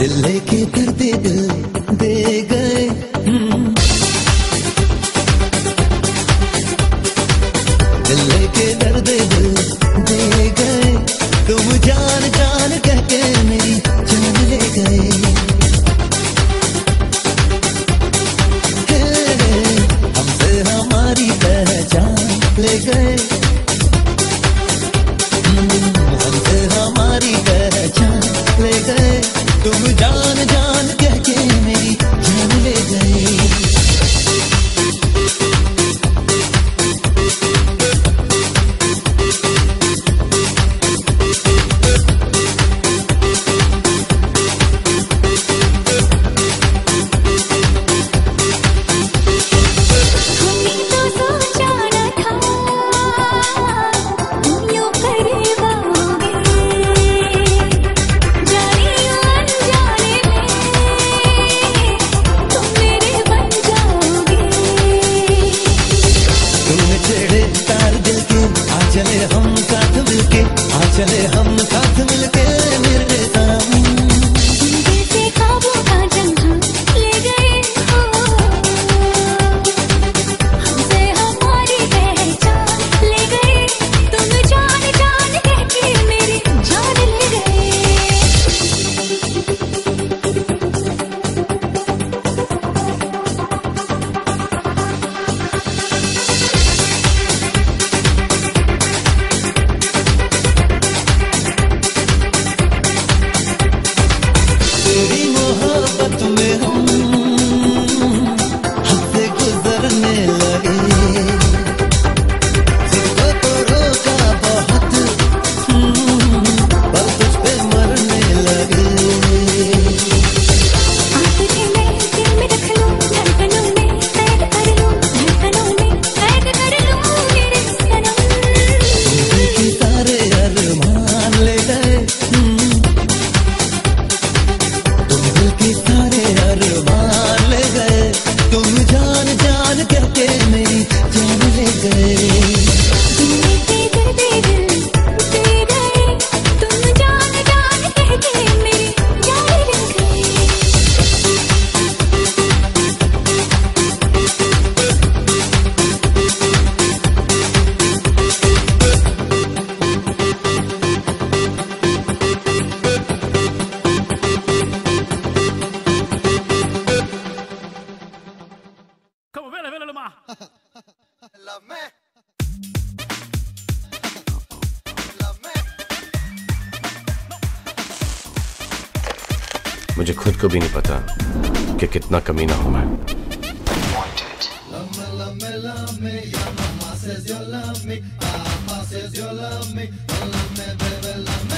दिल की कर दे देगा मुझे खुद को भी नहीं पता कि कितना कमीना हूँ मैं Says you love me, Papa says you love me, love me, baby, love me.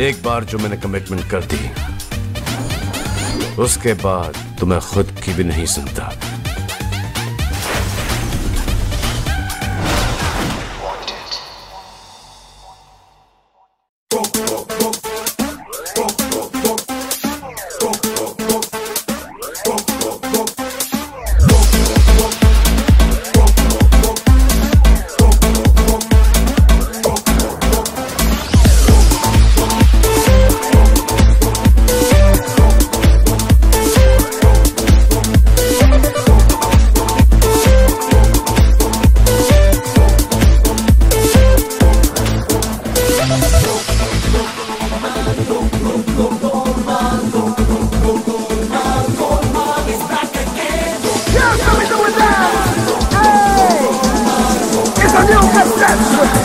एक बार जो मैंने कमिटमेंट कर दी, उसके बाद तुम्हें मैं खुद की भी नहीं सुनता। That's